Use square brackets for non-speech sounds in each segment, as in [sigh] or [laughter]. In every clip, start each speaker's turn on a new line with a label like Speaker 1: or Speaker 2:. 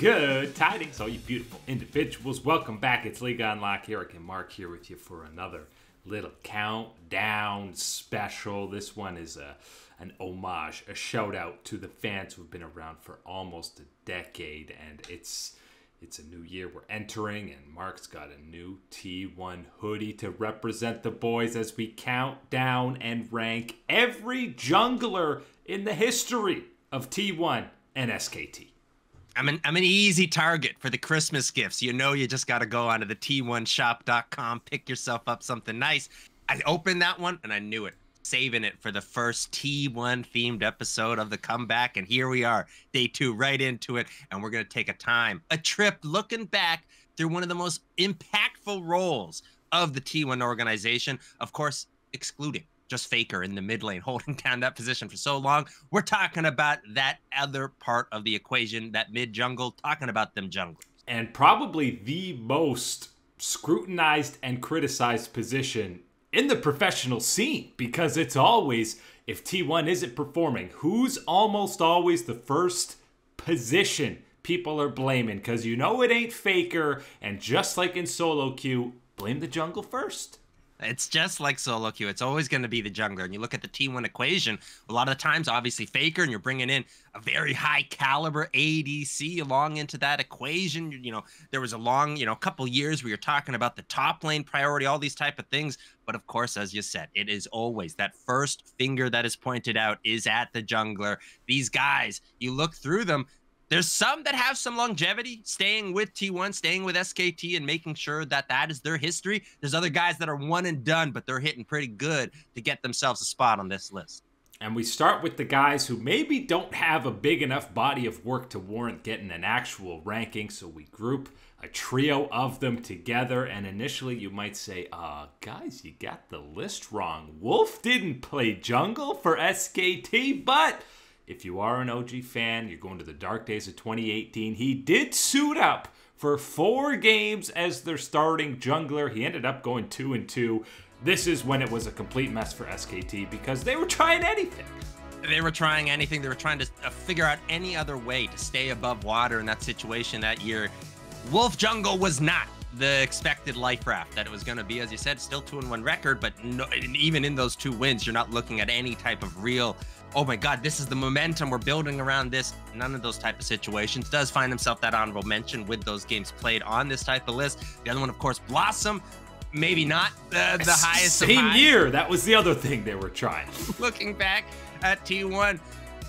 Speaker 1: Good tidings, all you beautiful individuals. Welcome back. It's League on Lock. Eric and Mark here with you for another little countdown special. This one is a an homage, a shout out to the fans who've been around for almost a decade, and it's it's a new year we're entering, and Mark's got a new T1 hoodie to represent the boys as we count down and rank every jungler in the history of T1 and SKT.
Speaker 2: I'm an I'm an easy target for the Christmas gifts. You know, you just got to go onto the t1shop.com, pick yourself up something nice. I opened that one and I knew it. Saving it for the first T1 themed episode of the comeback. And here we are, day two, right into it. And we're going to take a time, a trip looking back through one of the most impactful roles of the T1 organization. Of course, excluding just Faker in the mid lane [laughs] holding down that position for so long. We're talking about that other part of the equation, that mid jungle, talking about them junglers.
Speaker 1: And probably the most scrutinized and criticized position in the professional scene because it's always if T1 isn't performing, who's almost always the first position people are blaming because you know it ain't Faker, and just like in solo queue, blame the jungle first.
Speaker 2: It's just like solo queue. It's always going to be the jungler. And you look at the T1 equation, a lot of the times, obviously, Faker, and you're bringing in a very high caliber ADC along into that equation. You know, there was a long, you know, a couple years where you're talking about the top lane priority, all these type of things. But of course, as you said, it is always that first finger that is pointed out is at the jungler. These guys, you look through them, there's some that have some longevity, staying with T1, staying with SKT, and making sure that that is their history. There's other guys that are one and done, but they're hitting pretty good to get themselves a spot on this list.
Speaker 1: And we start with the guys who maybe don't have a big enough body of work to warrant getting an actual ranking. So we group a trio of them together. And initially, you might say, uh, guys, you got the list wrong. Wolf didn't play jungle for SKT, but if you are an OG fan, you're going to the dark days of 2018. He did suit up for four games as their starting jungler. He ended up going two and two. This is when it was a complete mess for SKT because they were trying anything.
Speaker 2: They were trying anything. They were trying to uh, figure out any other way to stay above water in that situation that year. Wolf Jungle was not the expected life raft that it was going to be. As you said, still two and one record, but no, even in those two wins, you're not looking at any type of real oh my god this is the momentum we're building around this. None of those type of situations. Does find himself that honorable mention with those games played on this type of list. The other one of course blossom maybe not the, the highest
Speaker 1: same year. that was the other thing they were trying. [laughs]
Speaker 2: Looking back at t1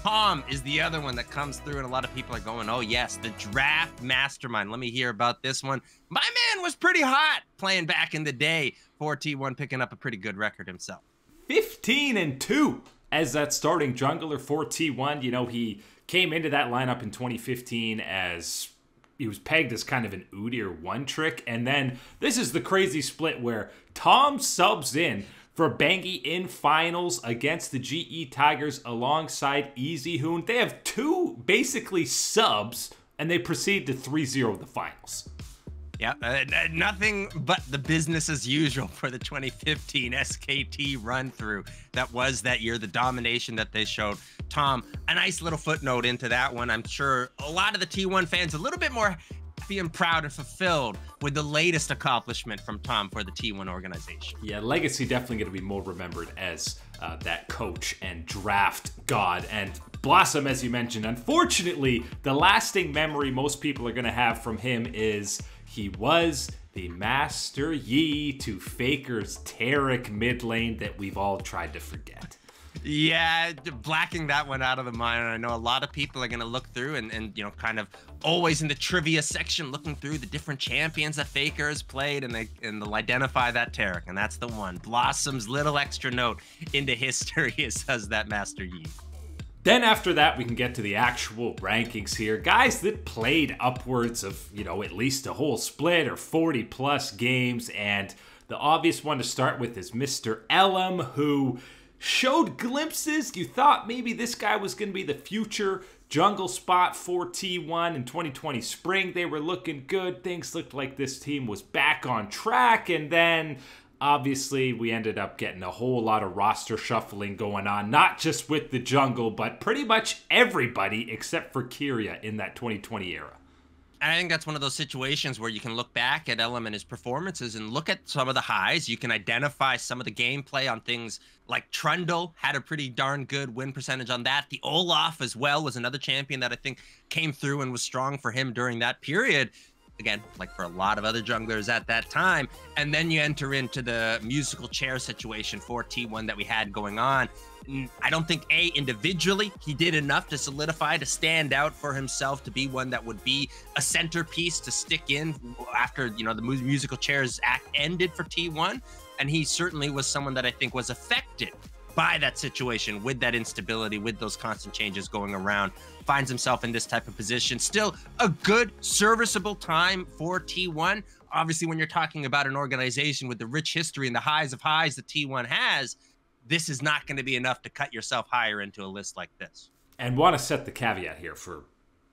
Speaker 2: Tom is the other one that comes through, and a lot of people are going, Oh, yes, the draft mastermind. Let me hear about this one. My man was pretty hot playing back in the day for T1, picking up a pretty good record himself.
Speaker 1: 15 and 2 as that starting jungler for T1. You know, he came into that lineup in 2015 as he was pegged as kind of an Udyr one trick. And then this is the crazy split where Tom subs in for Bengi in finals against the GE Tigers alongside Easy Hoon. They have two basically subs and they proceed to 3 0 the finals.
Speaker 2: Yeah, uh, nothing but the business as usual for the 2015 SKT run through. That was that year, the domination that they showed. Tom, a nice little footnote into that one. I'm sure a lot of the T1 fans a little bit more happy and proud and fulfilled with the latest accomplishment from Tom for the T1 organization.
Speaker 1: Yeah, legacy definitely going to be more remembered as uh, that coach and draft god and Blossom, as you mentioned. Unfortunately, the lasting memory most people are going to have from him is he was the Master Yi to Faker's Taric mid lane that we've all tried to forget.
Speaker 2: Yeah, blacking that one out of the mind. I know a lot of people are going to look through and, and, you know, kind of always in the trivia section looking through the different champions that Faker has played and, they, and they'll identify that Taric. And that's the one. Blossom's little extra note into [laughs] history says that Master Yi.
Speaker 1: Then after that, we can get to the actual rankings here. Guys that played upwards of, you know, at least a whole split or 40 plus games. And the obvious one to start with is Mr. Elam, who showed glimpses. You thought maybe this guy was going to be the future jungle spot for T1 in 2020 spring. They were looking good. Things looked like this team was back on track. And then Obviously, we ended up getting a whole lot of roster shuffling going on, not just with the jungle, but pretty much everybody except for Kiria in that 2020 era.
Speaker 2: And I think that's one of those situations where you can look back at Ellim and his performances and look at some of the highs. You can identify some of the gameplay on things like Trundle had a pretty darn good win percentage on that. The Olaf as well was another champion that I think came through and was strong for him during that period. Again, like for a lot of other junglers at that time. And then you enter into the musical chair situation for T1 that we had going on. Mm, I don't think A, individually, he did enough to solidify, to stand out for himself, to be one that would be a centerpiece to stick in after, you know, the musical chairs act ended for T1. And he certainly was someone that I think was affected by that situation with that instability, with those constant changes going around, finds himself in this type of position. Still a good, serviceable time for T1. Obviously, when you're talking about an organization with the rich history and the highs of highs that T1 has, this is not going to be enough to cut yourself higher into a list like this.
Speaker 1: And want to set the caveat here for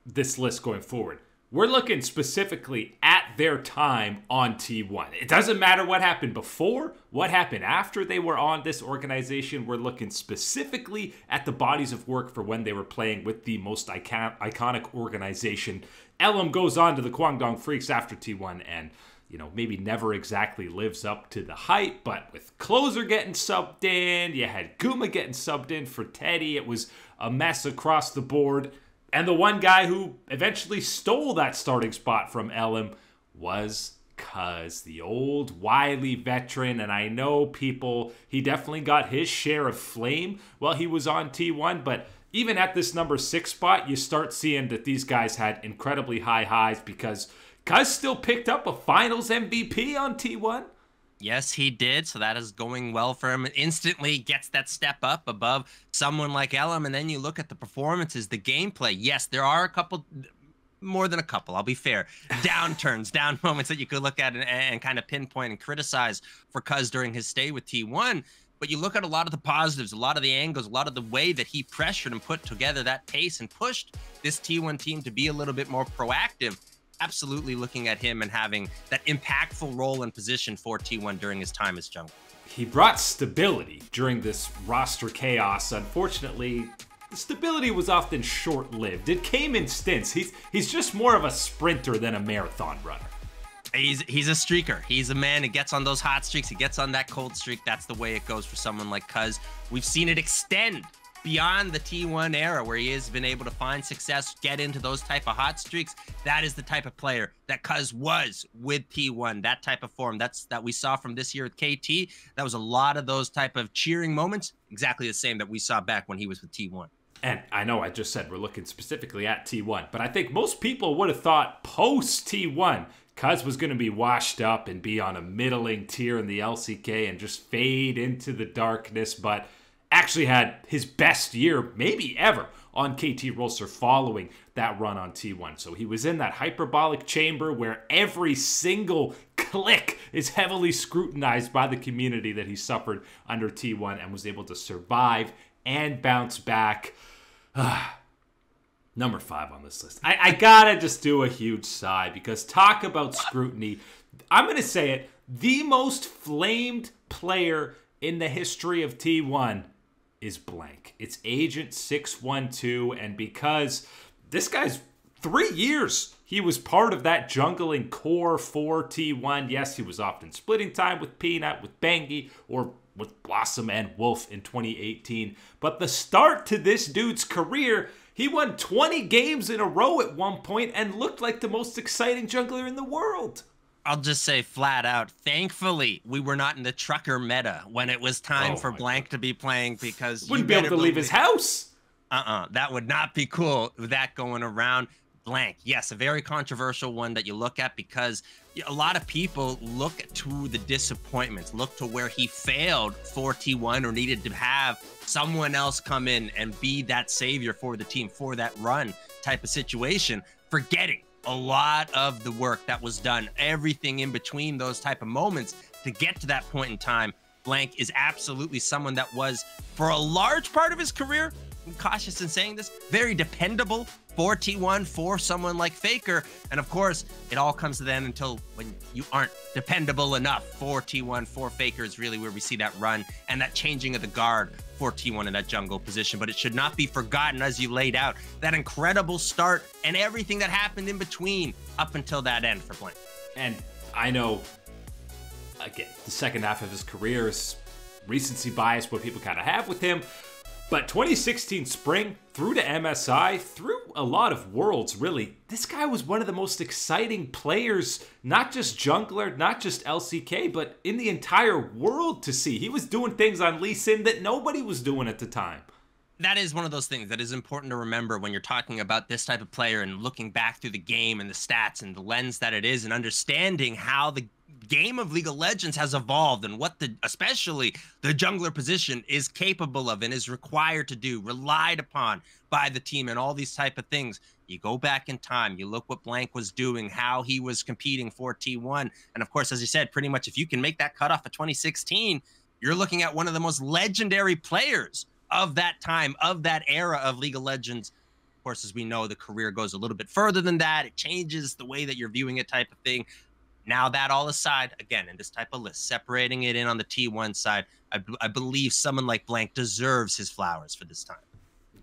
Speaker 1: this list going forward. We're looking specifically at their time on T1. It doesn't matter what happened before, what happened after they were on this organization. We're looking specifically at the bodies of work for when they were playing with the most icon- iconic organization. Ellim goes on to the Kwangdong Freecs after T1 and you know, maybe never exactly lives up to the hype, but with Clozer getting subbed in, you had Guma getting subbed in for Teddy. It was a mess across the board. And the one guy who eventually stole that starting spot from Ellim was Cuzz, the old wily veteran. And I know people, he definitely got his share of flame while he was on T1, but even at this number six spot, you start seeing that these guys had incredibly high highs because Cuzz still picked up a finals MVP on T1.
Speaker 2: Yes, he did. So that is going well for him. Instantly gets that step up above someone like Ellim. And then you look at the performances, the gameplay. Yes, there are a couple, more than a couple, I'll be fair, [laughs] downturns, down [laughs] moments that you could look at and, and kind of pinpoint and criticize for Cuzz during his stay with T1. But you look at a lot of the positives, a lot of the angles, a lot of the way that he pressured and put together that pace and pushed this T1 team to be a little bit more proactive absolutely looking at him and having that impactful role and position for T1 during his time as jungle.
Speaker 1: He brought stability during this roster chaos. Unfortunately, the stability was often short-lived. It came in stints. He's he's just more of a sprinter than a marathon runner.
Speaker 2: He's he's a streaker. He's a man who gets on those hot streaks. He gets on that cold streak. That's the way it goes for someone like Cuzz. We've seen it extend beyond the T1 era where he has been able to find success, get into those type of hot streaks. That is the type of player that Cuzz was with T1. That type of form that's that we saw from this year with KT. That was a lot of those type of cheering moments, exactly the same that we saw back when he was with T1.
Speaker 1: And I know I just said we're looking specifically at T1, but I think most people would have thought post T1 Cuzz was going to be washed up and be on a middling tier in the LCK and just fade into the darkness, but actually had his best year, maybe ever, on KT Rolster following that run on T1. So he was in that hyperbolic chamber where every single click is heavily scrutinized by the community that he suffered under T1 and was able to survive and bounce back. [sighs] Number five on this list. I, I gotta just do a huge sigh because talk about scrutiny. I'm gonna say it the most flamed player in the history of T1 is blank. It's Agent 612. And because this guy's three years, he was part of that jungling core for T1. Yes, he was often splitting time with Peanut, with Bengi, or with Blossom and Wolf in 2018. But the start to this dude's career, he won 20 games in a row at one point and looked like the most exciting jungler in the world.
Speaker 2: I'll just say flat out, thankfully, we were not in the trucker meta when it was time oh for Blank God. to be playing because
Speaker 1: wouldn't be able to leave his house.
Speaker 2: Uh-uh. That would not be cool. That going around. Blank. Yes, a very controversial one that you look at because a lot of people look to the disappointments, look to where he failed for T1 or needed to have someone else come in and be that savior for the team for that run type of situation, forgetting a lot of the work that was done, everything in between those type of moments to get to that point in time. Blank is absolutely someone that was, for a large part of his career, I'm cautious in saying this, very dependable for T1 for someone like Faker. And of course, it all comes to the end until when you aren't dependable enough for T1 for Faker is really where we see that run and that changing of the guard for T1 in that jungle position, but it should not be forgotten as you laid out that incredible start and everything that happened in between up until that end for Blank.
Speaker 1: And I know, again, the second half of his career is recency bias, what people kind of have with him. But 2016 spring, through to MSI, through a lot of worlds, really, this guy was one of the most exciting players, not just jungler, not just LCK, but in the entire world to see. He was doing things on Lee Sin that nobody was doing at the time.
Speaker 2: That is one of those things that is important to remember when you're talking about this type of player and looking back through the game and the stats and the lens that it is and understanding how the game of League of Legends has evolved and what the especially the jungler position is capable of and is required to do, relied upon by the team and all these type of things. You go back in time, you look what Blank was doing, how he was competing for T1. And of course, as you said, pretty much if you can make that cutoff of 2016, you're looking at one of the most legendary players of that time, of that era of League of Legends. Of course, as we know, the career goes a little bit further than that. It changes the way that you're viewing it, type of thing. Now that all aside, again, in this type of list, separating it in on the T1 side, I, believe someone like Blank deserves his flowers for this time.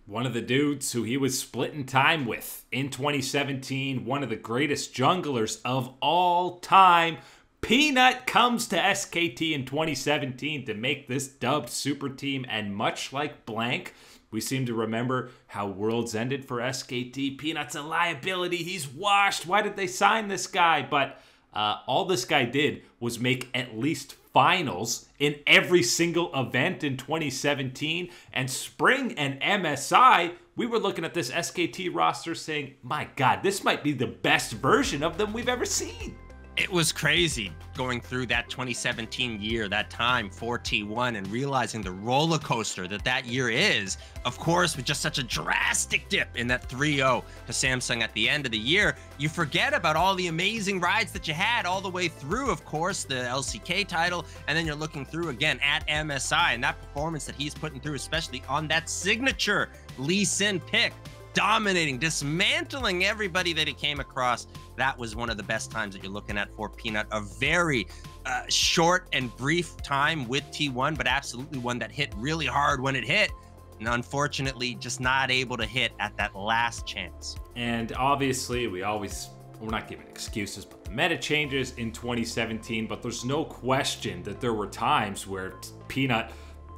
Speaker 1: One of the dudes who he was splitting time with in 2017, one of the greatest junglers of all time. Peanut comes to SKT in 2017 to make this dubbed super team, and much like Blank, we seem to remember how worlds ended for SKT. Peanut's a liability. He's washed. Why did they sign this guy? But uh, all this guy did was make at least finals in every single event in 2017. And spring and MSI, we were looking at this SKT roster saying, my God, this might be the best version of them we've ever seen
Speaker 2: it was crazy going through that 2017 year, that time for T1, and realizing the roller coaster that that year is. Of course, with just such a drastic dip in that 3 0 to Samsung at the end of the year, you forget about all the amazing rides that you had all the way through, of course, the LCK title, and then you're looking through again at MSI and that performance that he's putting through, especially on that signature Lee Sin pick dominating, dismantling everybody that he came across. That was one of the best times that you're looking at for Peanut. A very uh, short and brief time with T1, but absolutely one that hit really hard when it hit. And unfortunately, just not able to hit at that last chance.
Speaker 1: And obviously, we always we're not giving excuses, but the meta changes in 2017. But there's no question that there were times where Peanut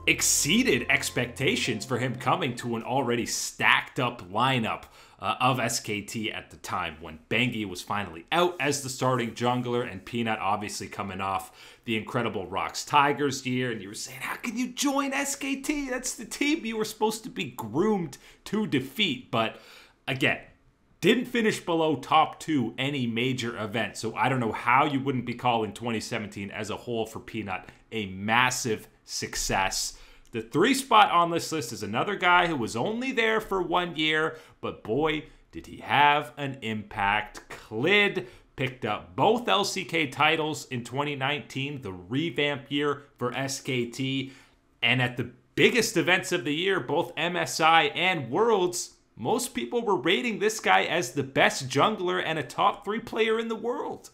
Speaker 1: exceeded expectations for him coming to an already stacked up lineup uh, of SKT at the time when Bengi was finally out as the starting jungler and Peanut obviously coming off the incredible ROX Tigers year. And you were saying, How can you join SKT? That's the team you were supposed to be groomed to defeat. But again, didn't finish below top two any major event. So I don't know how you wouldn't be calling 2017 as a whole for Peanut a massive success. The three spot on this list is another guy who was only there for one year, but boy, did he have an impact. Clid picked up both LCK titles in 2019, the revamp year for SKT, and at the biggest events of the year, both MSI and Worlds, most people were rating this guy as the best jungler and a top three player in the world.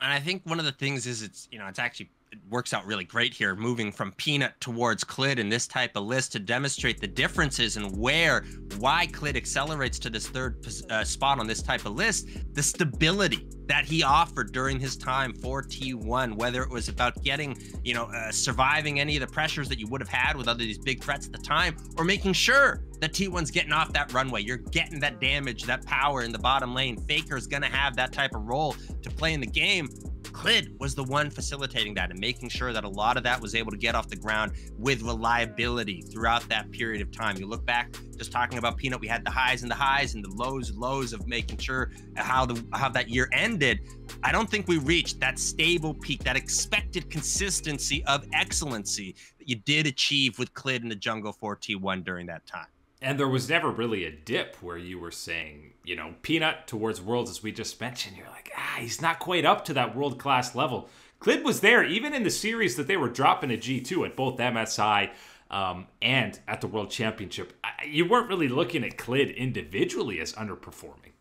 Speaker 2: And I think one of the things is it's, you know, it's actually it works out really great here, moving from Peanut towards Clid in this type of list to demonstrate the differences and where, why Clid accelerates to this third uh, spot on this type of list. The stability that he offered during his time for T1, whether it was about getting, you know, uh, surviving any of the pressures that you would have had with other these big threats at the time, or making sure that T1's getting off that runway. You're getting that damage, that power in the bottom lane. Faker's going to have that type of role to play in the game. Clid was the one facilitating that and making sure that a lot of that was able to get off the ground with reliability throughout that period of time. You look back, just talking about Peanut, we had the highs and the highs and the lows, lows of making sure how the how that year ended. I don't think we reached that stable peak, that expected consistency of excellency that you did achieve with Clid in the Jungle 4T1 during that time.
Speaker 1: And there was never really a dip where you were saying, you know, Peanut towards Worlds, as we just mentioned. You're like, ah, he's not quite up to that world class level. Clid was there even in the series that they were dropping a G2 at both MSI um, and at the World Championship. You weren't really looking at Clid individually as underperforming.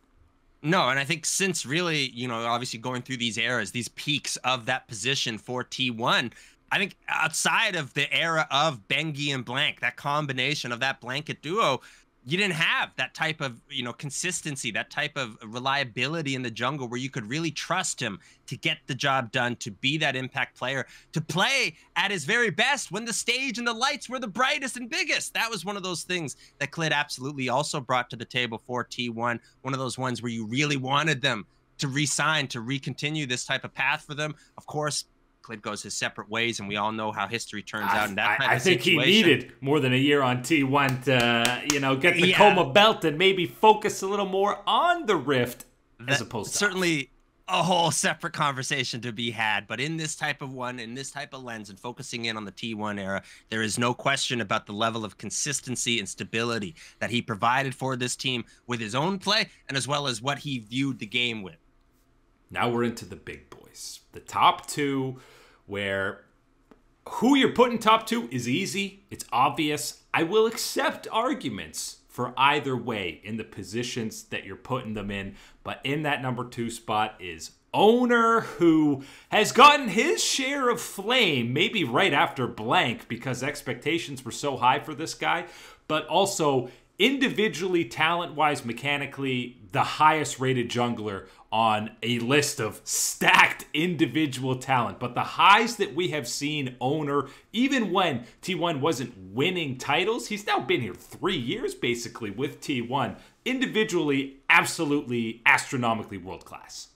Speaker 2: No, and I think since really, you know, obviously going through these eras, these peaks of that position for T1, I think outside of the era of Bengi and Blank, that combination of that blanket duo, you didn't have that type of you know consistency that type of reliability in the jungle where you could really trust him to get the job done to be that impact player to play at his very best when the stage and the lights were the brightest and biggest. That was one of those things that Clid absolutely also brought to the table for T1 one of those ones where you really wanted them to re-sign to recontinue this type of path for them. Of course Clid goes his separate ways, and we all know how history turns
Speaker 1: I,
Speaker 2: out. In that
Speaker 1: I, I think
Speaker 2: situation.
Speaker 1: he needed more than a year on T1 to, you know, get the yeah. Coma belt and maybe focus a little more on the Rift that, as opposed to
Speaker 2: certainly a whole separate conversation to be had. But in this type of one, in this type of lens, and focusing in on the T1 era, there is no question about the level of consistency and stability that he provided for this team with his own play and as well as what he viewed the game with.
Speaker 1: Now we're into the big boys. The top two, where who you're putting top two is easy, it's obvious. I will accept arguments for either way in the positions that you're putting them in, but in that number two spot is Oner who has gotten his share of flame, maybe right after blank because expectations were so high for this guy, but also individually, talent wise, mechanically, the highest rated jungler on a list of stacked individual talent. But the highs that we have seen Oner, even when T1 wasn't winning titles, he's now been here three years basically with T1. Individually, absolutely astronomically world class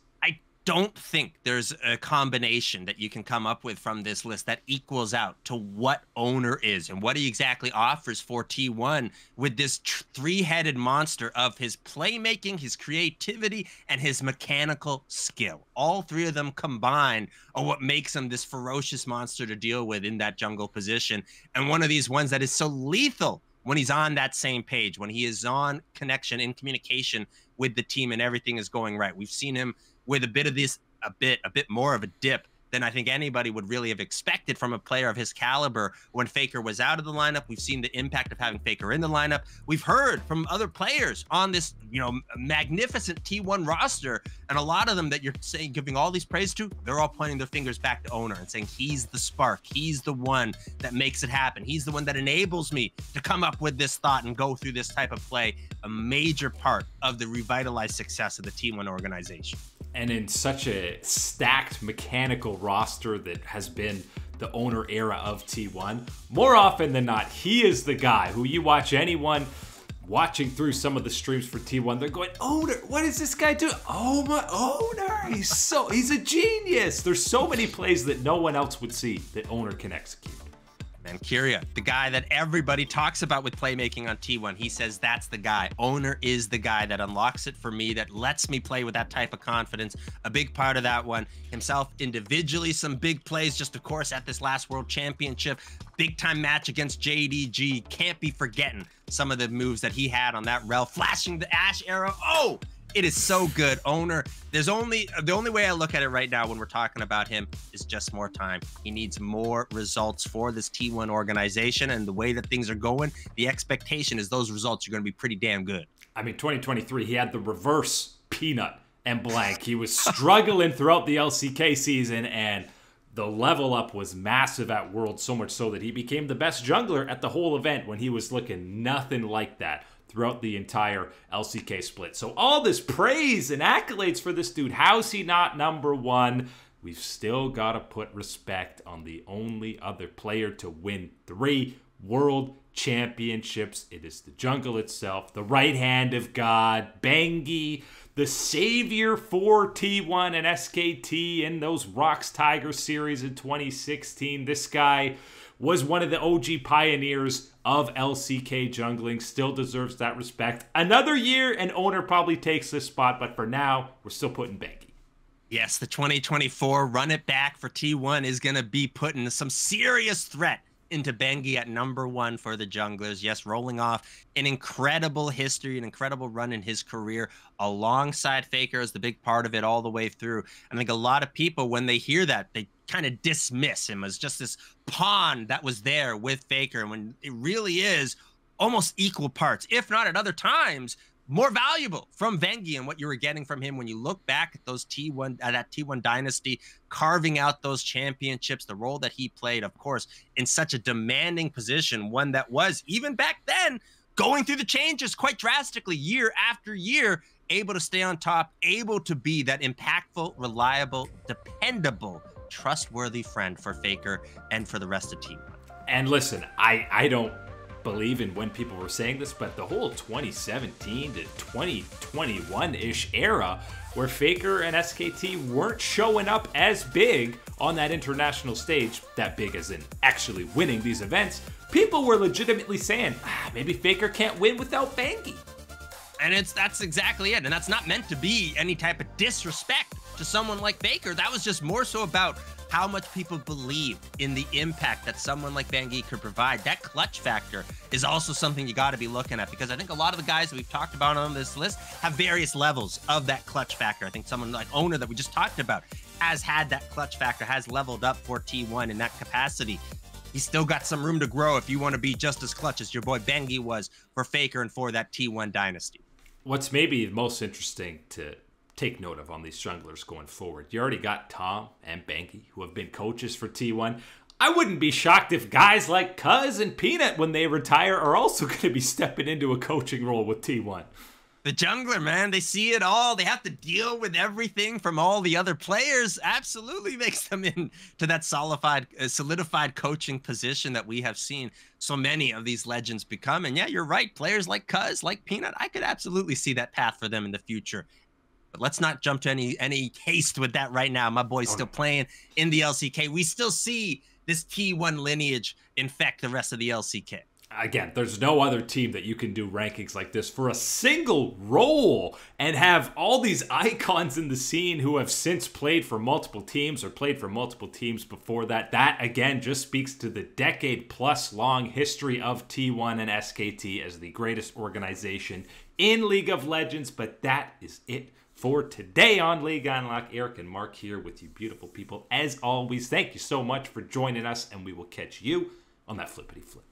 Speaker 2: don't think there's a combination that you can come up with from this list that equals out to what Oner is and what he exactly offers for T1 with this tr- three-headed monster of his playmaking, his creativity, and his mechanical skill. All three of them combined are what makes him this ferocious monster to deal with in that jungle position. And one of these ones that is so lethal when he's on that same page, when he is on connection in communication with the team and everything is going right. We've seen him with a bit of this, a bit, a bit more of a dip than I think anybody would really have expected from a player of his caliber when Faker was out of the lineup. We've seen the impact of having Faker in the lineup. We've heard from other players on this, you know, magnificent T1 roster, and a lot of them that you're saying giving all these praise to, they're all pointing their fingers back to Oner and saying he's the spark, he's the one that makes it happen, he's the one that enables me to come up with this thought and go through this type of play. A major part of the revitalized success of the T1 organization
Speaker 1: and in such a stacked mechanical roster that has been the Oner era of T1, more often than not, he is the guy who you watch anyone watching through some of the streams for T1, they're going, Oner, what is this guy doing? Oh my Oner, he's so he's a genius. There's so many plays that no one else would see that Oner can execute.
Speaker 2: Mancuria, the guy that everybody talks about with playmaking on T1. He says that's the guy. Oner is the guy that unlocks it for me, that lets me play with that type of confidence. A big part of that one, himself individually, some big plays, just of course, at this last World Championship. Big time match against JDG. Can't be forgetting some of the moves that he had on that Rell, flashing the Ashe arrow. Oh, it is so good. Oner, there's only the only way I look at it right now when we're talking about him is just more time. He needs more results for this T1 organization and the way that things are going, the expectation is those results are going to be pretty damn good.
Speaker 1: I mean, 2023, he had the reverse peanut and blank. He was struggling throughout the LCK season and the level up was massive at World, so much so that he became the best jungler at the whole event when he was looking nothing like that throughout the entire LCK split. So all this praise and accolades for this dude. How's he not number one? We've still got to put respect on the only other player to win three world championships. It is the jungle itself, the right hand of God, Bengi, the savior for T1 and SKT in those ROX Tiger series in 2016. This guy was one of the OG pioneers of LCK jungling, still deserves that respect. Another year, and Oner probably takes this spot, but for now, we're still putting Bengi.
Speaker 2: Yes, the 2024 run it back for T1 is going to be putting some serious threat into Bengi at number one for the junglers. Yes, rolling off an incredible history, an incredible run in his career alongside Faker is the big part of it all the way through. I think a lot of people, when they hear that, they kind of dismiss him as just this pawn that was there with Faker. And when it really is almost equal parts, if not at other times, more valuable from Bengi and what you were getting from him when you look back at those T1 at that T1 dynasty, carving out those championships, the role that he played, of course, in such a demanding position, one that was even back then going through the changes quite drastically year after year, able to stay on top, able to be that impactful, reliable, dependable, trustworthy friend for Faker and for the rest of T1.
Speaker 1: And listen, I I don't believe in when people were saying this, but the whole 2017 to 2021 ish era where Faker and SKT weren't showing up as big on that international stage, that big as in actually winning these events, people were legitimately saying, ah, maybe Faker can't win without Bengi.
Speaker 2: And it's that's exactly it. And that's not meant to be any type of disrespect to someone like Faker. That was just more so about how much people believe in the impact that someone like Bengi could provide. That clutch factor is also something you got to be looking at because I think a lot of the guys that we've talked about on this list have various levels of that clutch factor. I think someone like Oner that we just talked about has had that clutch factor, has leveled up for T1 in that capacity. He's still got some room to grow if you want to be just as clutch as your boy Bengi was for Faker and for that T1 dynasty.
Speaker 1: What's maybe most interesting to take note of on these junglers going forward. You already got Tom and Bengi, who have been coaches for T1. I wouldn't be shocked if guys like Cuzz and Peanut, when they retire, are also [laughs] going to be stepping into a coaching role with T1.
Speaker 2: The jungler, man, they see it all. They have to deal with everything from all the other players. Absolutely [laughs] makes them into that solidified, uh, solidified coaching position that we have seen so many of these legends become. And yeah, you're right. Players like Cuzz, like Peanut, I could absolutely see that path for them in the future. But let's not jump to any any haste with that right now. My boy's still playing in the LCK. We still see this T1 lineage infect the rest of the LCK.
Speaker 1: Again, there's no other team that you can do rankings like this for a single role and have all these [laughs] icons in the scene who have since played for multiple teams or played for multiple teams before that. That, again, just speaks to the decade plus long history of T1 and SKT as the greatest organization in League of Legends. But that is it for today on League on Lock. Eric and Mark here with you, beautiful people. As always, thank you so much for joining us, and we will catch you on that flippity flip.